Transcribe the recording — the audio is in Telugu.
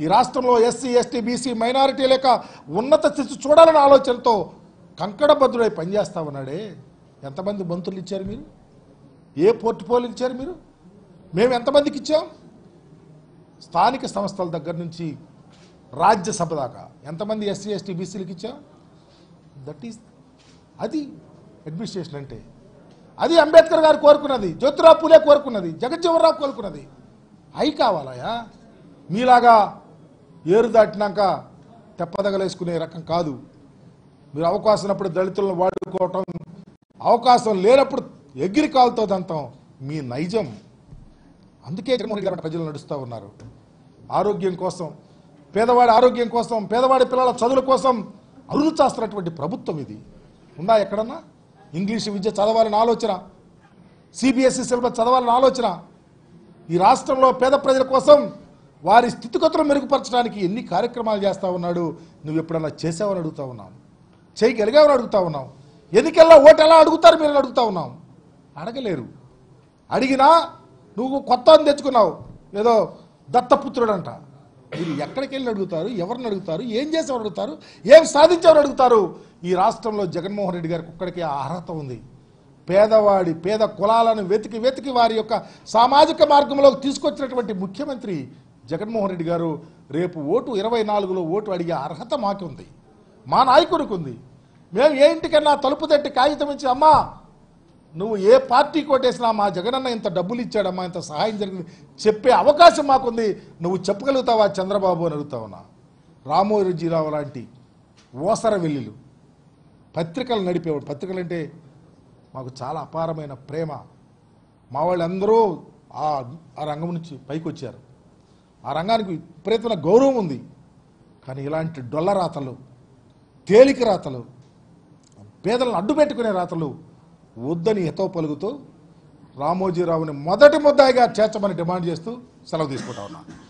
ఈ రాష్ట్రంలో ఎస్సీ ఎస్టీ బీసీ మైనారిటీ లేక ఉన్నత స్థితి చూడాలనే ఆలోచనతో కంకణబద్ధుడై పనిచేస్తా ఉన్నాడే. ఎంతమంది మంత్రులు ఇచ్చారు మీరు? ఏ పోర్ట్ఫోలియో ఇచ్చారు మీరు? మేము ఎంతమందికి ఇచ్చాం? స్థానిక సంస్థల దగ్గర నుంచి రాజ్యసభ దాకా. ఎంతమంది ఎస్సీ ఎస్టీ బీసీలకు ఇచ్చాం? దట్ ఈస్ అది అడ్మినిస్ట్రేషన్ అంటే. అది అంబేద్కర్ గారు కోరుకున్నది జ్యోతిరావు పూలే కోరుకున్నది జగజ్జీవనరావు కోరుకున్నది. అయి కావాలయా? మీలాగా ఏరు దాటినాక తెప్పదగలేసుకునే రకం కాదు. మీరు అవకాశం ఉన్నప్పుడు దళితులను వాడుకోవటం అవకాశం లేనప్పుడు ఎగిరి కాలుతో దంతం మీ నైజం. అందుకే జగన్మోహన్ రెడ్డి గారు ప్రజలు నడుస్తూ ఉన్నారు. ఆరోగ్యం కోసం పేదవాడి ఆరోగ్యం కోసం పేదవాడి పిల్లల చదువుల కోసం అరులు చేస్తున్నటువంటి ప్రభుత్వం ఇది. ఉందా ఎక్కడన్నా? ఇంగ్లీష్ విద్య చదవాలని ఆలోచన సిబిఎస్ఈ సిలబస్ చదవాలని ఆలోచన. ఈ రాష్ట్రంలో పేద ప్రజల కోసం వారి స్థితిగతులు మెరుగుపరచడానికి ఎన్ని కార్యక్రమాలు చేస్తూ ఉన్నాడు నువ్వు ఎప్పుడన్నా చేసావని అడుగుతా ఉన్నావు? చేయగలిగావని అడుగుతా ఉన్నావు? ఎన్నికల్లో ఓటు ఎలా అడుగుతారు మీరు అడుగుతా ఉన్నాం అడగలేరు. అడిగినా నువ్వు కొత్త అని తెచ్చుకున్నావు. ఏదో దత్తపుత్రుడంట. మీరు ఎక్కడికి వెళ్ళి అడుగుతారు? ఎవరిని అడుగుతారు? ఏం చేసేవారు అడుగుతారు? ఏం సాధించేవారు అడుగుతారు? ఈ రాష్ట్రంలో జగన్మోహన్ రెడ్డి గారికి ఒక్కడికే అర్హత ఉంది. పేదవాడి పేద కులాలను వెతికి వెతికి వారి యొక్క సామాజిక మార్గంలోకి తీసుకొచ్చినటువంటి ముఖ్యమంత్రి జగన్మోహన్ రెడ్డి గారు రేపు ఓటు ఇరవై నాలుగులో ఓటు అడిగే అర్హత మాకుంది. మా నాయకుడికి ఉంది మేము ఏ ఇంటికన్నా తలుపు తట్టి కాగితం ఇచ్చి అమ్మా నువ్వు ఏ పార్టీ కొట్టేసినా మా జగనన్న ఇంత డబ్బులు ఇచ్చాడమ్మా ఇంత సహాయం జరిగింది చెప్పే అవకాశం మాకుంది నువ్వు చెప్పగలుగుతావా చంద్రబాబు అని అడుగుతావునా? రామోజీరావు లాంటి ఓసర వెల్లులు పత్రికలు నడిపేవాడు. పత్రికలు అంటే మాకు చాలా అపారమైన ప్రేమ. మా వాళ్ళందరూ ఆ ఆ రంగం నుంచి పైకి వచ్చారు ఆ రంగానికి విపరీతమైన గౌరవం ఉంది. కానీ ఇలాంటి డొల్ల రాతలు తేలిక రాతలు పేదలను అడ్డు పెట్టుకునే రాతలు వద్దని హితో పలుకుతూ రామోజీరావుని మొదటి ముద్దాయిగా చేర్చమని డిమాండ్ చేస్తూ సెలవు తీసుకుంటా ఉన్నా.